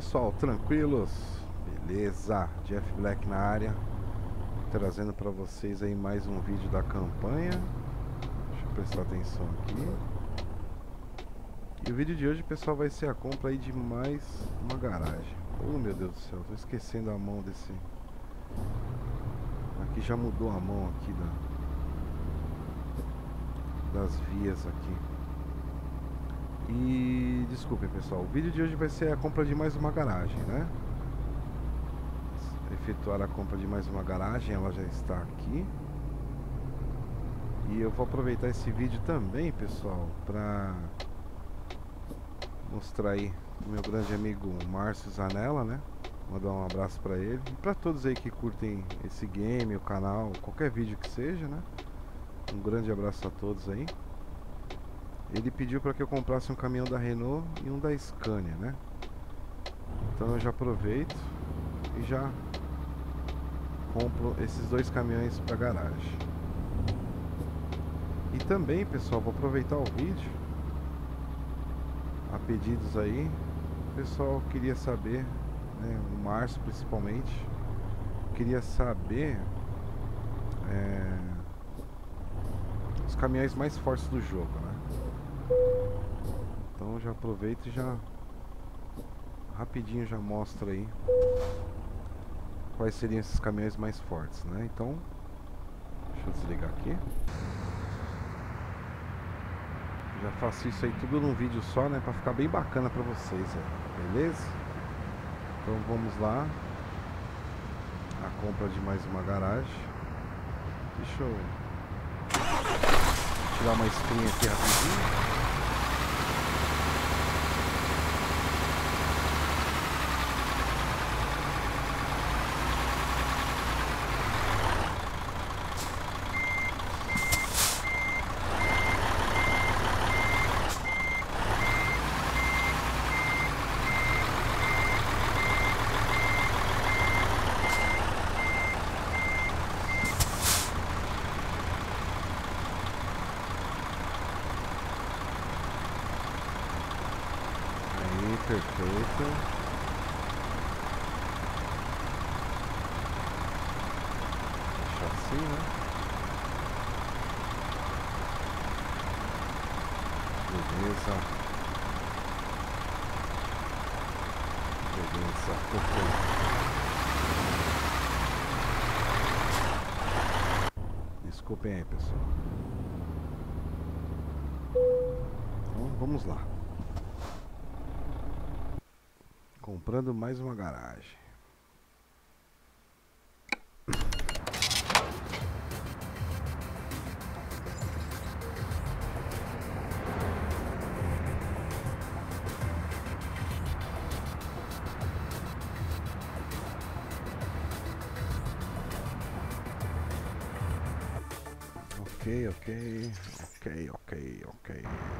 pessoal, tranquilos? Beleza, Jeff Black na área. Trazendo para vocês aí mais um vídeo da campanha. Deixa eu prestar atenção aqui. E o vídeo de hoje, pessoal, vai ser a compra aí de mais uma garagem. Oh meu Deus do céu, tô esquecendo a mão desse Aqui já mudou a mão aqui da... Das vias aqui. E desculpem pessoal, o vídeo de hoje vai ser a compra de mais uma garagem, né? Efetuar a compra de mais uma garagem, ela já está aqui. E eu vou aproveitar esse vídeo também, pessoal, para mostrar aí o meu grande amigo Márcio Zanella, né? Mandar um abraço para ele e para todos aí que curtem esse game, o canal, qualquer vídeo que seja, né? Um grande abraço a todos aí. Ele pediu para que eu comprasse um caminhão da Renault e um da Scania, né? Então eu já aproveito e já compro esses dois caminhões para garagem. E também, pessoal, vou aproveitar o vídeo a pedidos aí. O pessoal queria saber, né, o Márcio principalmente, queria saber é, os caminhões mais fortes do jogo, né? Então já aproveito e já rapidinho já mostra aí quais seriam esses caminhões mais fortes, né? Então, deixa eu desligar aqui. Já faço isso aí tudo num vídeo só, né? Pra ficar bem bacana pra vocês, beleza? Então vamos lá. A compra de mais uma garagem. Deixa eu tirar uma screen aqui rapidinho. Perfeito. Deixa assim, né? Beleza. Beleza, perfeito. Desculpem aí, pessoal. Então, vamos lá. Comprando mais uma garagem. Ok, ok, ok, ok, ok.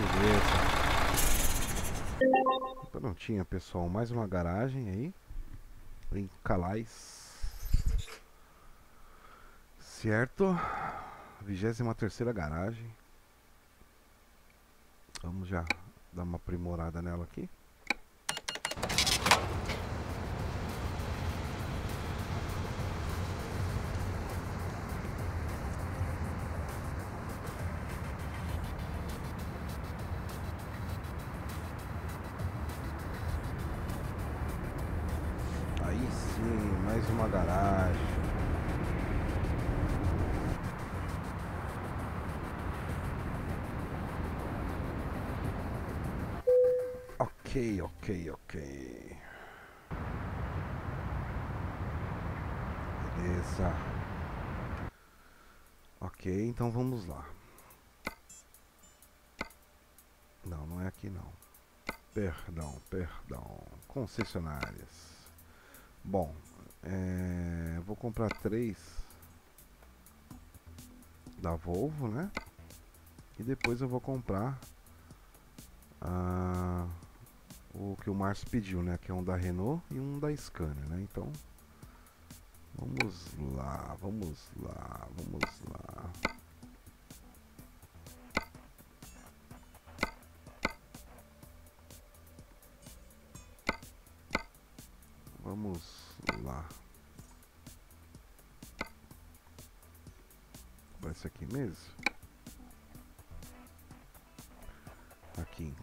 Beleza. Prontinha, pessoal. Mais uma garagem aí. Em Calais. Certo. 23 terceira garagem. Vamos já dar uma aprimorada nela aqui. Mais uma garagem. Ok, Ok, ok. Beleza. Ok, então vamos lá. Não, não é aqui não. Perdão, perdão. Concessionárias. Bom, é, vou comprar três da Volvo, né? E depois eu vou comprar ah, o que o Márcio pediu, né? Que é um da Renault e um da Scania, né? Então, vamos lá, vamos lá, vamos lá. Vamos lá. Ser aqui mesmo? Aqui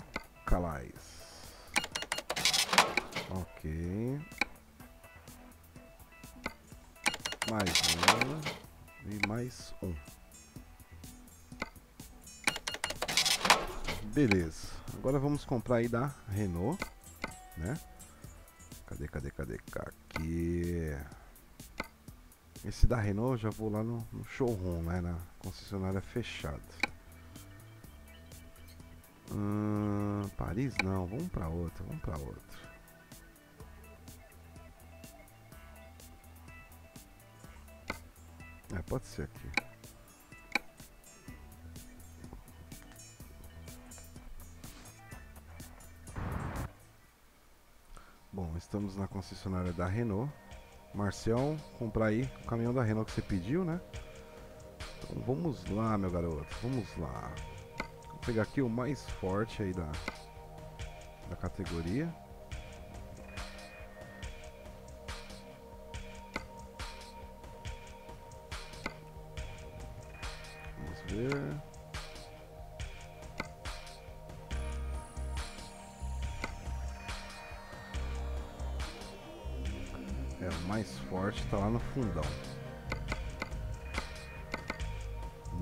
Calais. Ok. Mais um. E mais um. Beleza. Agora vamos comprar aí da Renault, né? Cadê, cadê, cadê? Aqui. Esse da Renault já vou lá no, no showroom, né? Na concessionária fechada. Hum, Paris não, vamos pra outra, vamos pra outra. É, pode ser aqui. Bom, estamos na concessionária da Renault. Marcião, comprar aí o caminhão da Renault que você pediu, né? Então vamos lá, meu garoto, vamos lá. Vou pegar aqui o mais forte aí da, da categoria. Vamos ver. Mais forte tá lá no fundão.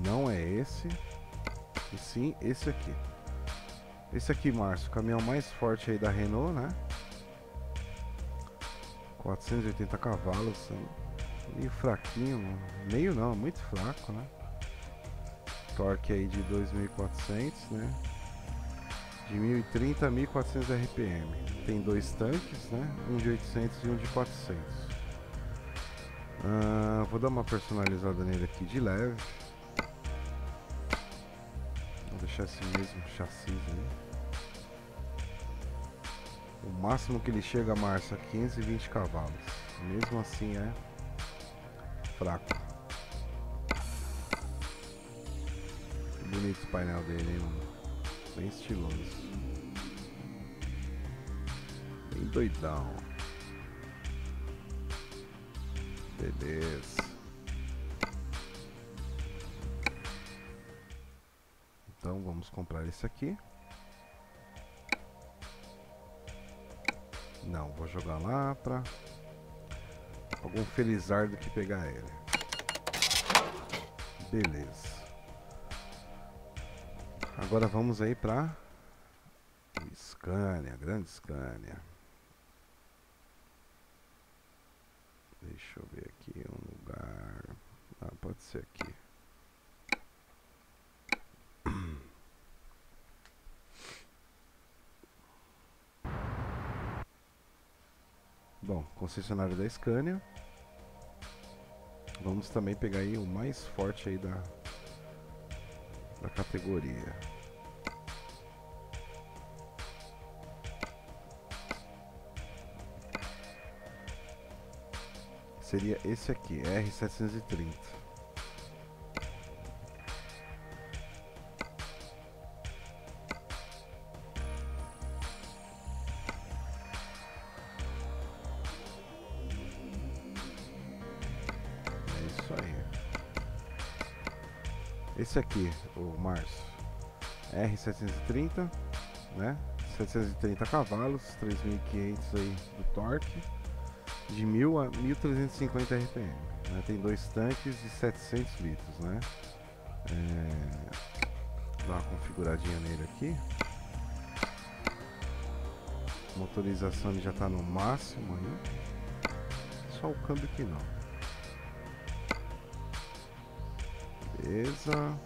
Não é esse. E sim esse aqui. Esse aqui, Márcio, o caminhão mais forte aí da Renault, né? 480 cavalos. Meio fraquinho, mano. meio não, muito fraco, né? Torque aí de 2400, né? De 1030 a 1400 RPM. Tem dois tanques, né? Um de 800 e um de 400. Ah, vou dar uma personalizada nele aqui de leve. Vou deixar esse mesmo chassi aí. O máximo que ele chega, Márcia, é 520 cavalos. Mesmo assim é fraco. Bonito o painel dele, hein, mano? Bem estiloso. Bem doidão. Beleza. Então vamos comprar esse aqui. Não, vou jogar lá pra algum felizardo que pegar ele. Beleza. Agora vamos aí pra Scania, grande Scania. Deixa eu ver aqui um lugar. Ah, pode ser aqui. Bom, concessionário da Scania. Vamos também pegar aí o mais forte aí da, da categoria. Seria esse aqui, R730. É isso aí. Esse aqui, o Márcio, R730, né? 730 cavalos, 3.500 aí do torque, de 1000 a 1350 RPM. Né? Tem dois tanques de 700 litros, né? É... Dar uma configuradinha nele aqui. Motorização já está no máximo aí. Só o câmbio que não. Beleza.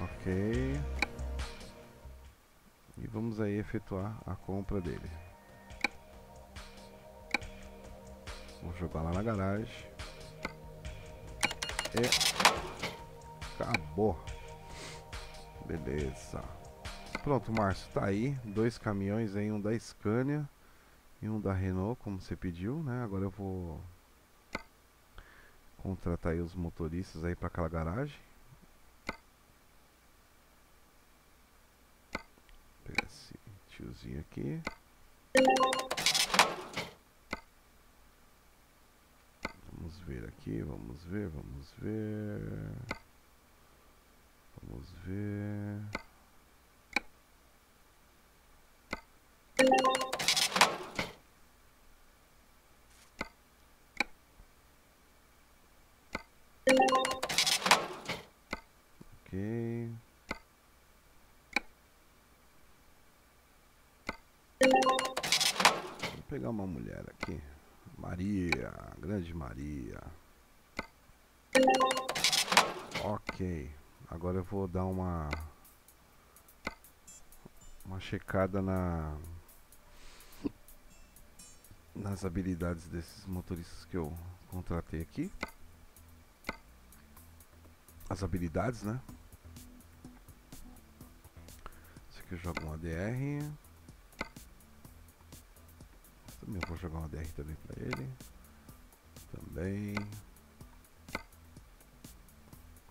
Ok. E vamos aí efetuar a compra dele. Jogar lá na garagem. E acabou. Beleza. Pronto, Márcio, tá aí. Dois caminhões aí, um da Scania e um da Renault, como você pediu, né? Agora eu vou contratar aí os motoristas aí para aquela garagem. Vou pegar esse tiozinho aqui. Vamos ver aqui, vamos ver, vamos ver. Vamos ver. Ok. Vou pegar uma mulher aqui. Maria, grande Maria. Ok. Agora eu vou dar uma uma checada na nas habilidades desses motoristas que eu contratei aqui. As habilidades, né? Esse aqui eu jogo um ADR. Também vou jogar um ADR também pra ele. Também.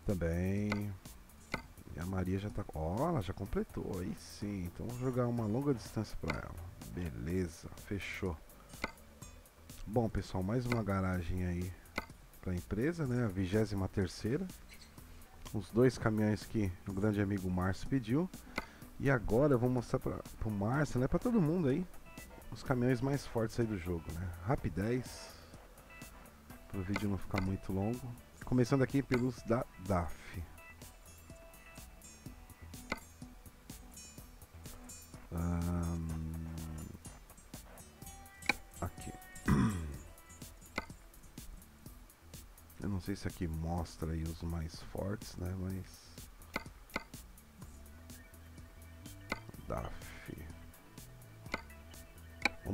Também. E a Maria já tá. Ó, oh, ela já completou. Aí sim. Então vou jogar uma longa distância pra ela. Beleza, fechou. Bom, pessoal, mais uma garagem aí pra empresa, né? A vigésima terceira. Os dois caminhões que o grande amigo Márcio pediu. E agora eu vou mostrar para o Márcio, né? Para todo mundo aí. Os caminhões mais fortes aí do jogo, né? Rapidez. Para o vídeo não ficar muito longo. Começando aqui pelos da DAF. Um, aqui. Eu não sei se aqui mostra aí os mais fortes, né? Mas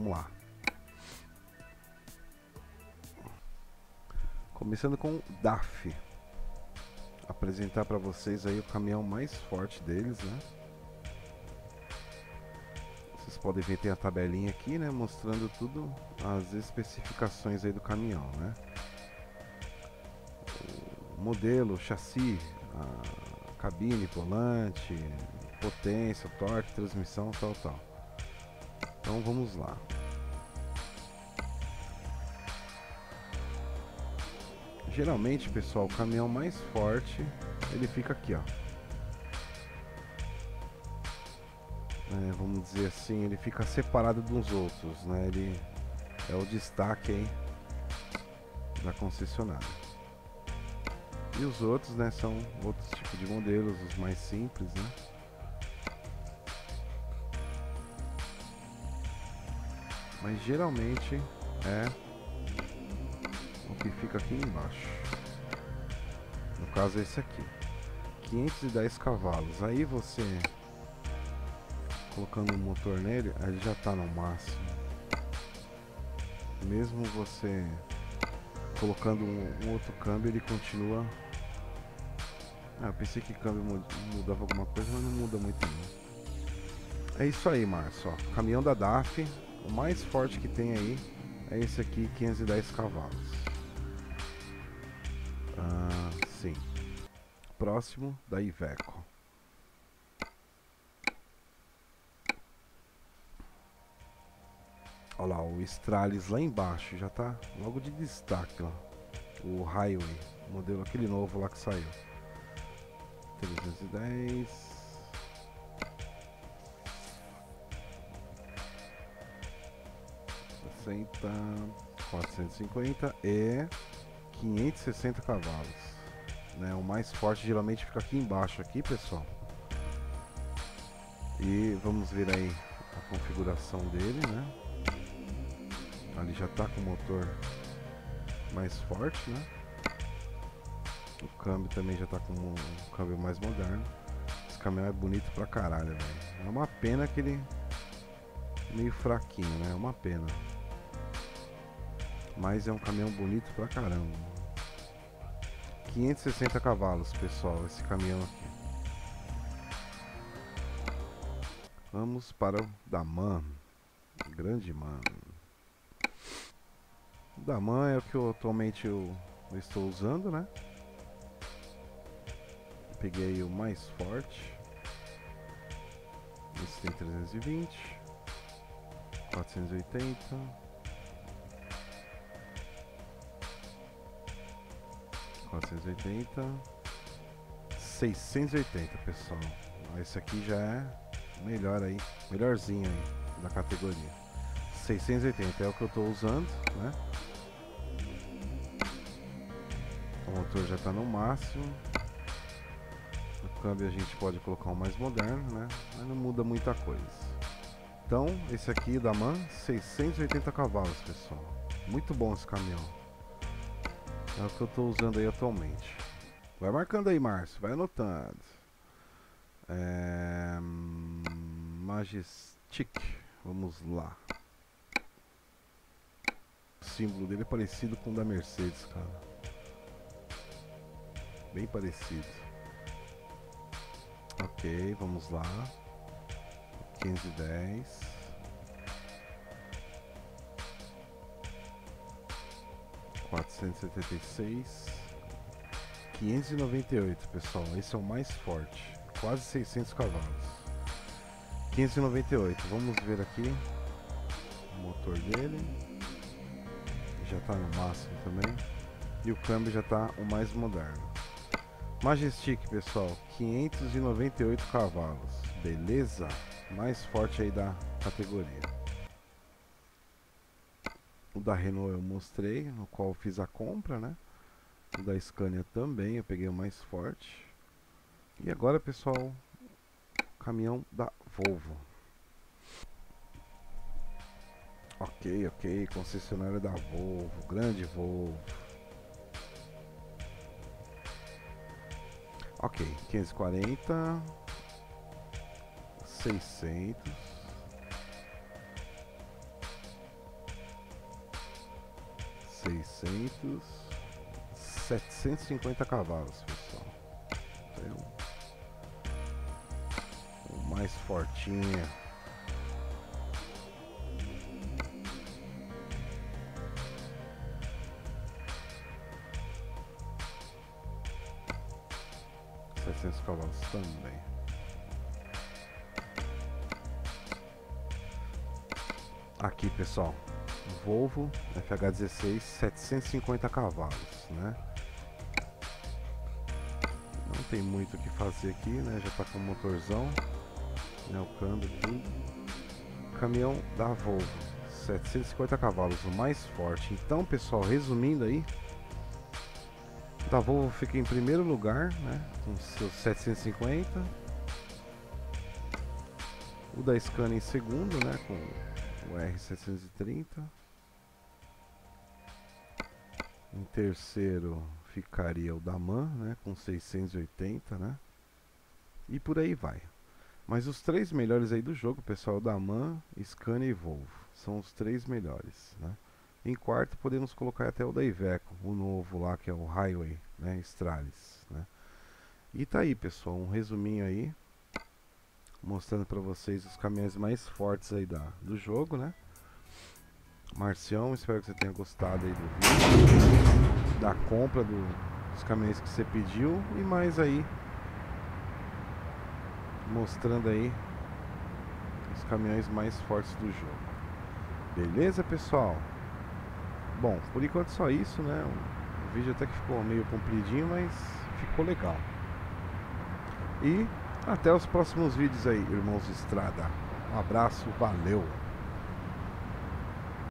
Vamos lá. Começando com DAF. Apresentar para vocês aí o caminhão mais forte deles, né? Vocês podem ver tem a tabelinha aqui, né, mostrando tudo as especificações aí do caminhão, né? O modelo, chassi, cabine, volante, potência, torque, transmissão, tal, tal. Então vamos lá. Geralmente, pessoal, o caminhão mais forte, ele fica aqui, ó. É, vamos dizer assim, ele fica separado dos outros, né? Ele é o destaque aí da concessionária. E os outros, né, são outros tipos de modelos, os mais simples, né? Mas geralmente é o que fica aqui embaixo. No caso esse aqui. 510 cavalos. Aí você colocando um motor nele, ele já está no máximo. Mesmo você colocando um, um outro câmbio, ele continua. Ah, eu pensei que câmbio mudava alguma coisa, mas não muda muito não. É isso aí, Márcio. Caminhão da DAF, o mais forte que tem aí é esse aqui, 510 cavalos. Ah, sim. Próximo da Iveco. Olha lá, o Stralis lá embaixo, já tá logo de destaque, ó. O Highway, modelo aquele novo lá que saiu. 310. Sessenta, quatrocentos e cinquenta e quinhentos e sessenta cavalos. Né, o mais forte geralmente fica aqui embaixo, aqui pessoal. E vamos ver aí a configuração dele, né? Ali já tá com o motor mais forte, né? O câmbio também já tá com um câmbio mais moderno. Esse caminhão é bonito pra caralho, velho. É uma pena que ele meio fraquinho, né? É uma pena. Mas é um caminhão bonito pra caramba. 560 cavalos, pessoal, esse caminhão aqui. Vamos para o Daman. Grande mano. O Daman é o que eu, atualmente eu, eu estou usando, né? Peguei o mais forte. Esse tem 320. 480. Quatrocentos e oitenta, seiscentos e oitenta, pessoal. Esse aqui já é melhor aí, melhorzinho aí da categoria. 680 é o que eu estou usando, né? O motor já está no máximo. O câmbio a gente pode colocar um mais moderno, né? Mas não muda muita coisa. Então, esse aqui da MAN, 680 cavalos, pessoal. Muito bom esse caminhão. É o que eu estou usando aí atualmente. Vai marcando aí, Márcio. Vai anotando. É... Majestic. Vamos lá. O símbolo dele é parecido com o da Mercedes, cara. Bem parecido. Ok, vamos lá. 510. 476. 598, pessoal. Esse é o mais forte. Quase 600 cavalos. 598. Vamos ver aqui o motor dele. Já está no máximo também. E o câmbio já está o mais moderno. Majestic, pessoal. 598 cavalos. Beleza? Mais forte aí da categoria. O da Renault eu mostrei, no qual fiz a compra, né? O da Scania também, eu peguei o mais forte. E agora, pessoal, caminhão da Volvo. Ok, ok, concessionária da Volvo, grande Volvo. Ok, 540, 600, seiscentos, setecentos e cinquenta cavalos, pessoal. Então, mais fortinha. Volvo FH16 750 cavalos, né? Não tem muito o que fazer aqui, né? Já tá com o motorzão né, o câmbio, tudo. Caminhão da Volvo, 750 cavalos, o mais forte. Então, pessoal, resumindo aí, da Volvo fica em primeiro lugar, né, com seus 750. O da Scania em segundo, né, com o R730. Em terceiro ficaria o da MAN, né, com 680, né? E por aí vai. Mas os três melhores aí do jogo, pessoal, da MAN, Scania e Volvo. São os três melhores, né? Em quarto podemos colocar até o da Iveco, o novo lá que é o Highway, né, Stralis, né? E tá aí, pessoal, um resuminho aí mostrando para vocês os caminhões mais fortes aí da do jogo, né? Marcião, espero que você tenha gostado aí do vídeo, da compra do, dos caminhões que você pediu e mais aí mostrando aí os caminhões mais fortes do jogo. Beleza, pessoal? Bom, por enquanto só isso, né? O vídeo até que ficou meio compridinho, mas ficou legal. E até os próximos vídeos aí, irmãos de estrada. Um abraço, valeu!